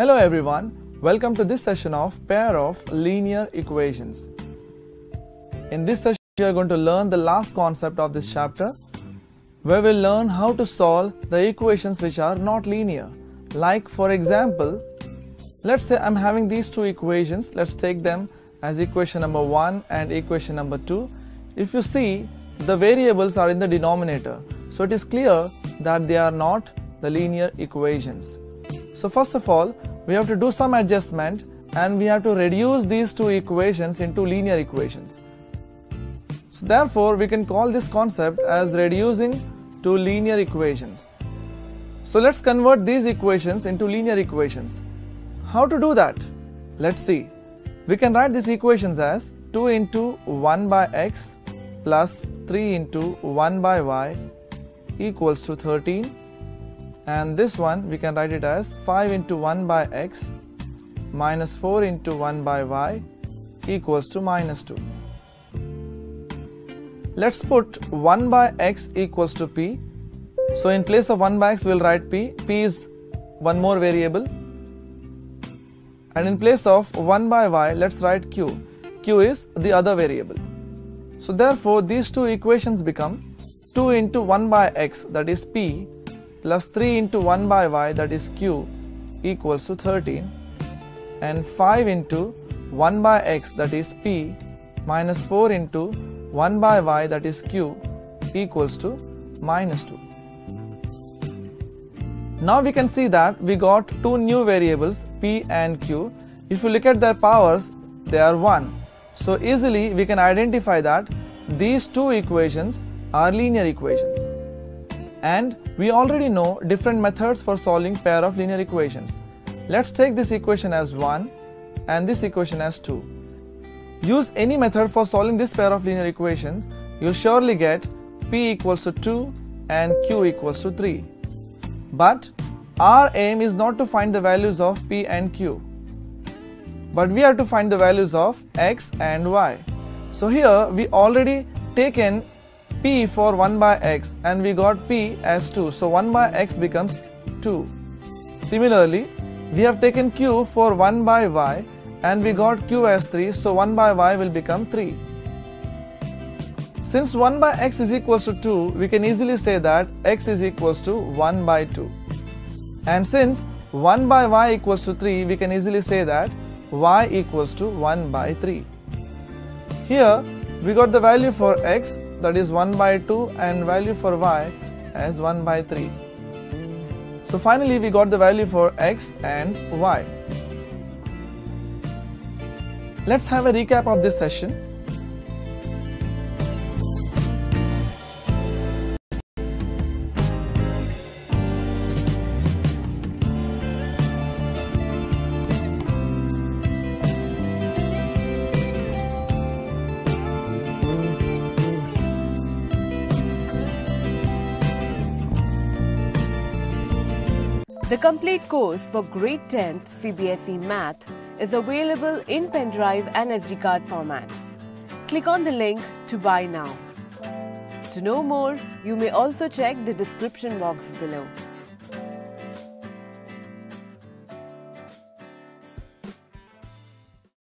Hello everyone, welcome to this session of pair of linear equations. In this session we are going to learn the last concept of this chapter where we'll learn how to solve the equations which are not linear. Like for example, let's say I'm having these two equations, let's take them as equation number 1 and equation number 2. If you see the variables are in the denominator so it is clear that they are not the linear equations. So first of all, we have to do some adjustment and we have to reduce these two equations into linear equations. So therefore, we can call this concept as reducing to linear equations. So let's convert these equations into linear equations. How to do that? Let's see. We can write these equations as 2 into 1 by x plus 3 into 1 by y equals to 13 and this one we can write it as 5 into 1 by x minus 4 into 1 by y equals to minus 2. Let's put 1 by x equals to p. So in place of 1 by x we'll write p. p is one more variable. And in place of 1 by y let's write q. q is the other variable. So therefore these two equations become 2 into 1 by x that is p plus 3 into 1 by y that is q equals to 13 and 5 into 1 by x that is p minus 4 into 1 by y that is q equals to minus 2. Now we can see that we got two new variables p and q. If you look at their powers, they are 1. So easily we can identify that these two equations are linear equations. And we already know different methods for solving pair of linear equations. Let's take this equation as 1 and this equation as 2. Use any method for solving this pair of linear equations, you'll surely get p equals to 2 and q equals to 3. But our aim is not to find the values of p and q, but we have to find the values of x and y. So here we already taken p for 1 by x and we got p as 2. So 1 by x becomes 2. Similarly, we have taken q for 1 by y and we got q as 3. So 1 by y will become 3. Since 1 by x is equals to 2, we can easily say that x is equals to 1 by 2. And since 1 by y equals to 3, we can easily say that y equals to 1 by 3. Here, we got the value for x that is 1 by 2 and value for y as 1 by 3. So finally we got the value for x and y. Let's have a recap of this session. The complete course for grade 10th CBSE Math is available in pen drive and SD card format. Click on the link to buy now. To know more, you may also check the description box below.